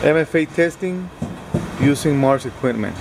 MFA testing using Mars equipment.